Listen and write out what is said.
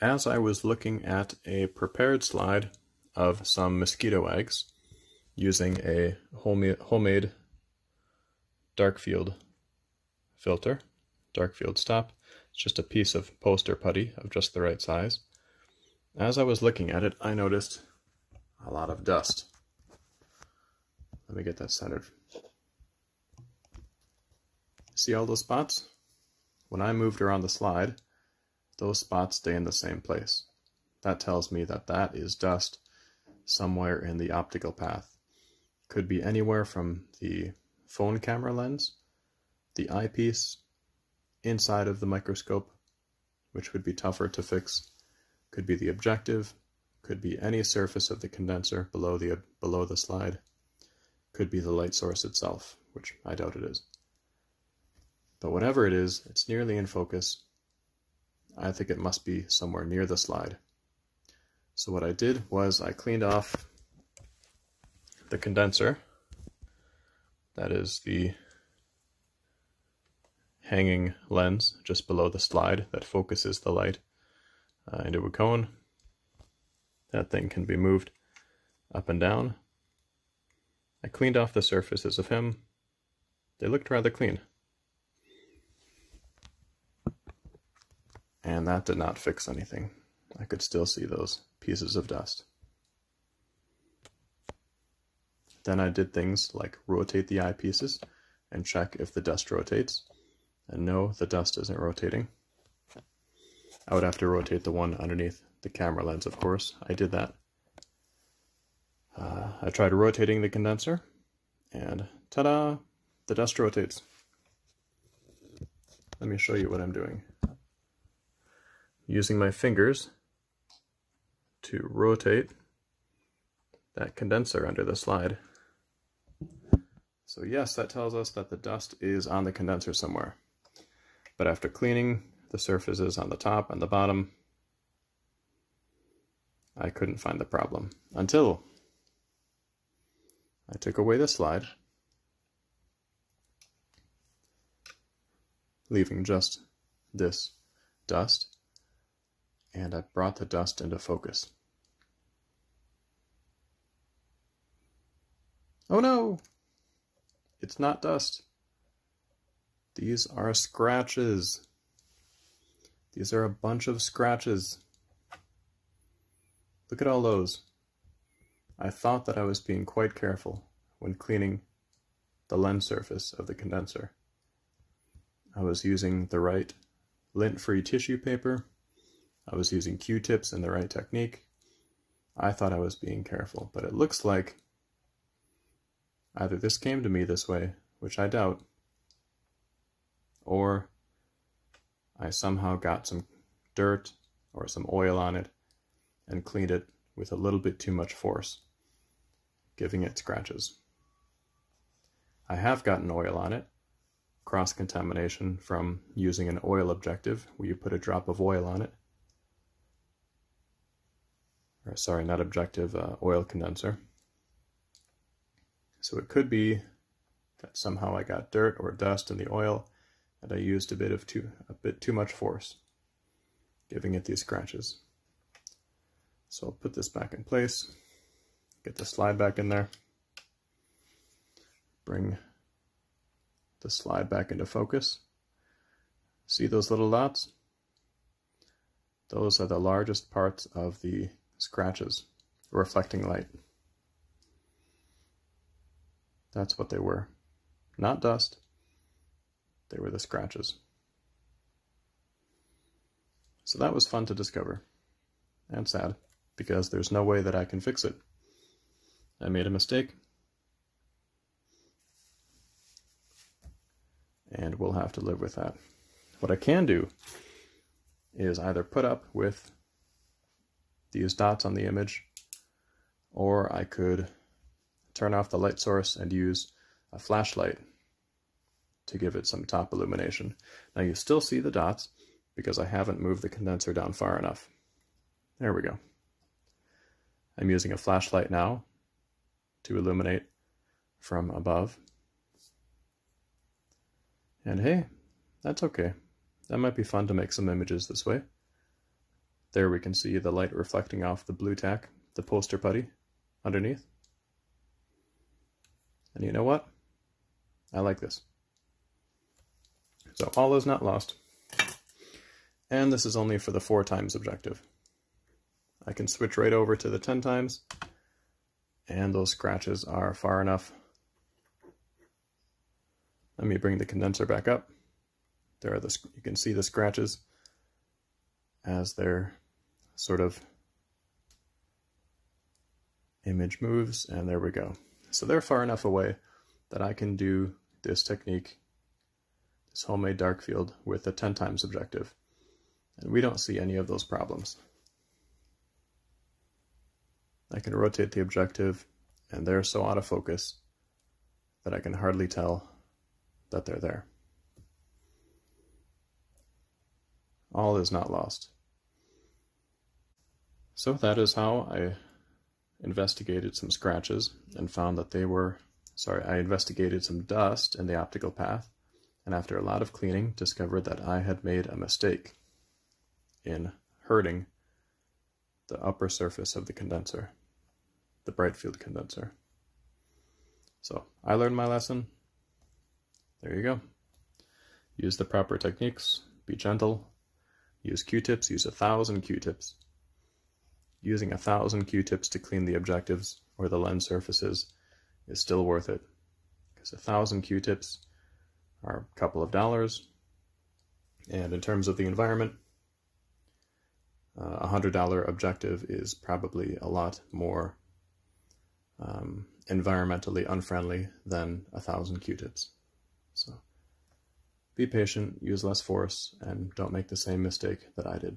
as I was looking at a prepared slide of some mosquito eggs using a homemade dark field filter, dark field stop, it's just a piece of poster putty of just the right size. As I was looking at it, I noticed a lot of dust. Let me get that centered. See all those spots? When I moved around the slide, those spots stay in the same place. That tells me that that is dust somewhere in the optical path. Could be anywhere from the phone camera lens, the eyepiece, inside of the microscope, which would be tougher to fix, could be the objective, could be any surface of the condenser below the below the slide, could be the light source itself, which I doubt it is. But whatever it is, it's nearly in focus I think it must be somewhere near the slide. So what I did was I cleaned off the condenser. That is the hanging lens just below the slide that focuses the light uh, into a cone. That thing can be moved up and down. I cleaned off the surfaces of him. They looked rather clean. And that did not fix anything. I could still see those pieces of dust. Then I did things like rotate the eyepieces and check if the dust rotates. And no, the dust isn't rotating. I would have to rotate the one underneath the camera lens, of course. I did that. Uh, I tried rotating the condenser, and ta-da! The dust rotates. Let me show you what I'm doing using my fingers to rotate that condenser under the slide. So yes, that tells us that the dust is on the condenser somewhere. But after cleaning the surfaces on the top and the bottom, I couldn't find the problem until I took away the slide, leaving just this dust and I brought the dust into focus. Oh no! It's not dust. These are scratches. These are a bunch of scratches. Look at all those. I thought that I was being quite careful when cleaning the lens surface of the condenser. I was using the right lint-free tissue paper I was using Q-tips and the right technique. I thought I was being careful, but it looks like either this came to me this way, which I doubt, or I somehow got some dirt or some oil on it and cleaned it with a little bit too much force, giving it scratches. I have gotten oil on it, cross-contamination from using an oil objective where you put a drop of oil on it or sorry, not objective, uh, oil condenser. So it could be that somehow I got dirt or dust in the oil and I used a bit of too a bit too much force, giving it these scratches. So I'll put this back in place, get the slide back in there, bring the slide back into focus. See those little dots? Those are the largest parts of the scratches, reflecting light. That's what they were. Not dust. They were the scratches. So that was fun to discover. And sad, because there's no way that I can fix it. I made a mistake. And we'll have to live with that. What I can do is either put up with these dots on the image, or I could turn off the light source and use a flashlight to give it some top illumination. Now you still see the dots because I haven't moved the condenser down far enough. There we go. I'm using a flashlight now to illuminate from above. And hey, that's okay. That might be fun to make some images this way. There we can see the light reflecting off the Blu Tack, the poster putty underneath. And you know what? I like this. So all is not lost. And this is only for the four times objective. I can switch right over to the 10 times and those scratches are far enough. Let me bring the condenser back up. There are the, you can see the scratches as their sort of image moves, and there we go. So they're far enough away that I can do this technique, this homemade dark field, with a 10 times objective. And we don't see any of those problems. I can rotate the objective, and they're so out of focus that I can hardly tell that they're there. All is not lost. So that is how I investigated some scratches and found that they were, sorry, I investigated some dust in the optical path and after a lot of cleaning discovered that I had made a mistake in hurting the upper surface of the condenser, the bright field condenser. So I learned my lesson. There you go. Use the proper techniques, be gentle, use Q-tips, use a thousand Q-tips. Using a thousand Q-tips to clean the objectives or the lens surfaces is still worth it because a thousand Q-tips are a couple of dollars and in terms of the environment uh, a hundred dollar objective is probably a lot more um, environmentally unfriendly than a thousand Q-tips. So be patient, use less force, and don't make the same mistake that I did.